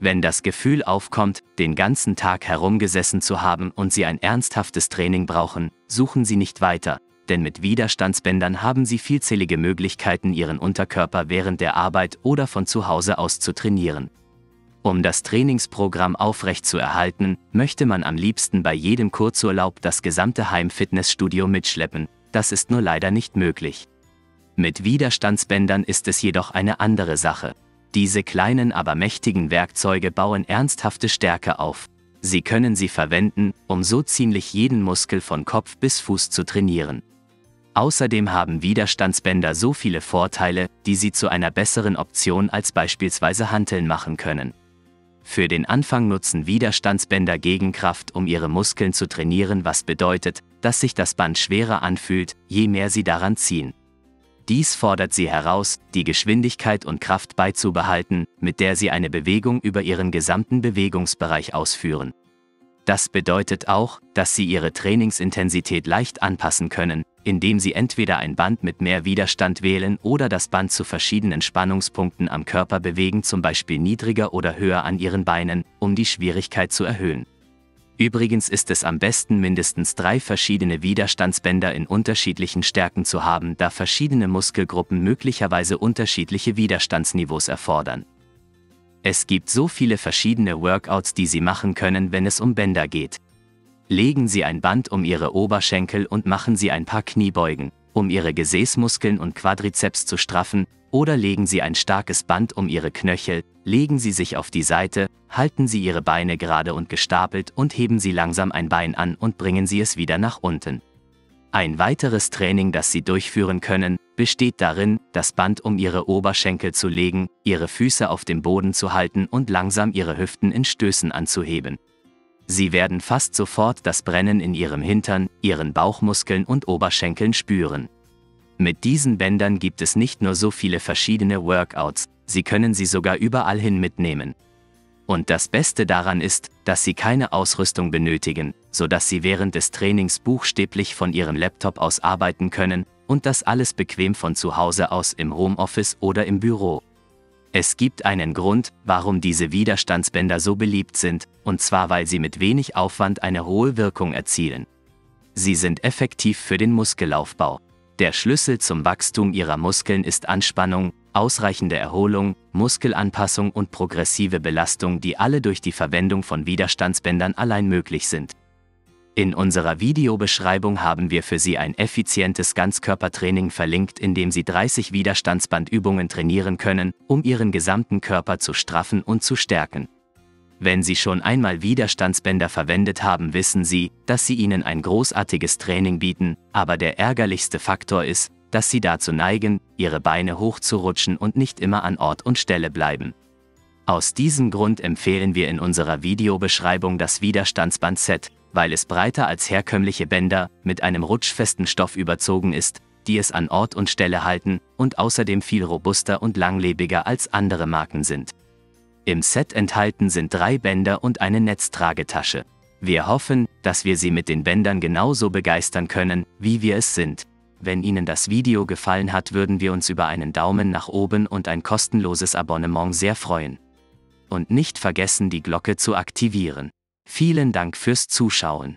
Wenn das Gefühl aufkommt, den ganzen Tag herumgesessen zu haben und Sie ein ernsthaftes Training brauchen, suchen Sie nicht weiter, denn mit Widerstandsbändern haben Sie vielzählige Möglichkeiten, Ihren Unterkörper während der Arbeit oder von zu Hause aus zu trainieren. Um das Trainingsprogramm aufrechtzuerhalten, möchte man am liebsten bei jedem Kurzurlaub das gesamte Heimfitnessstudio mitschleppen, das ist nur leider nicht möglich. Mit Widerstandsbändern ist es jedoch eine andere Sache. Diese kleinen, aber mächtigen Werkzeuge bauen ernsthafte Stärke auf. Sie können sie verwenden, um so ziemlich jeden Muskel von Kopf bis Fuß zu trainieren. Außerdem haben Widerstandsbänder so viele Vorteile, die sie zu einer besseren Option als beispielsweise Hanteln machen können. Für den Anfang nutzen Widerstandsbänder Gegenkraft, um ihre Muskeln zu trainieren, was bedeutet, dass sich das Band schwerer anfühlt, je mehr sie daran ziehen. Dies fordert sie heraus, die Geschwindigkeit und Kraft beizubehalten, mit der sie eine Bewegung über ihren gesamten Bewegungsbereich ausführen. Das bedeutet auch, dass sie ihre Trainingsintensität leicht anpassen können, indem sie entweder ein Band mit mehr Widerstand wählen oder das Band zu verschiedenen Spannungspunkten am Körper bewegen, zum Beispiel niedriger oder höher an ihren Beinen, um die Schwierigkeit zu erhöhen. Übrigens ist es am besten mindestens drei verschiedene Widerstandsbänder in unterschiedlichen Stärken zu haben, da verschiedene Muskelgruppen möglicherweise unterschiedliche Widerstandsniveaus erfordern. Es gibt so viele verschiedene Workouts, die Sie machen können, wenn es um Bänder geht. Legen Sie ein Band um Ihre Oberschenkel und machen Sie ein paar Kniebeugen, um Ihre Gesäßmuskeln und Quadrizeps zu straffen, oder legen Sie ein starkes Band um Ihre Knöchel, legen Sie sich auf die Seite, halten Sie Ihre Beine gerade und gestapelt und heben Sie langsam ein Bein an und bringen Sie es wieder nach unten. Ein weiteres Training, das Sie durchführen können, besteht darin, das Band um Ihre Oberschenkel zu legen, Ihre Füße auf dem Boden zu halten und langsam Ihre Hüften in Stößen anzuheben. Sie werden fast sofort das Brennen in Ihrem Hintern, Ihren Bauchmuskeln und Oberschenkeln spüren. Mit diesen Bändern gibt es nicht nur so viele verschiedene Workouts, Sie können sie sogar überall hin mitnehmen. Und das Beste daran ist, dass Sie keine Ausrüstung benötigen, sodass Sie während des Trainings buchstäblich von Ihrem Laptop aus arbeiten können und das alles bequem von zu Hause aus im Homeoffice oder im Büro. Es gibt einen Grund, warum diese Widerstandsbänder so beliebt sind, und zwar weil sie mit wenig Aufwand eine hohe Wirkung erzielen. Sie sind effektiv für den Muskelaufbau. Der Schlüssel zum Wachstum ihrer Muskeln ist Anspannung, ausreichende Erholung, Muskelanpassung und progressive Belastung, die alle durch die Verwendung von Widerstandsbändern allein möglich sind. In unserer Videobeschreibung haben wir für Sie ein effizientes Ganzkörpertraining verlinkt, in dem Sie 30 Widerstandsbandübungen trainieren können, um Ihren gesamten Körper zu straffen und zu stärken. Wenn Sie schon einmal Widerstandsbänder verwendet haben, wissen Sie, dass sie Ihnen ein großartiges Training bieten, aber der ärgerlichste Faktor ist, dass Sie dazu neigen, Ihre Beine hochzurutschen und nicht immer an Ort und Stelle bleiben. Aus diesem Grund empfehlen wir in unserer Videobeschreibung das Widerstandsband-Set, weil es breiter als herkömmliche Bänder mit einem rutschfesten Stoff überzogen ist, die es an Ort und Stelle halten und außerdem viel robuster und langlebiger als andere Marken sind. Im Set enthalten sind drei Bänder und eine Netztragetasche. Wir hoffen, dass wir Sie mit den Bändern genauso begeistern können, wie wir es sind. Wenn Ihnen das Video gefallen hat, würden wir uns über einen Daumen nach oben und ein kostenloses Abonnement sehr freuen. Und nicht vergessen, die Glocke zu aktivieren. Vielen Dank fürs Zuschauen.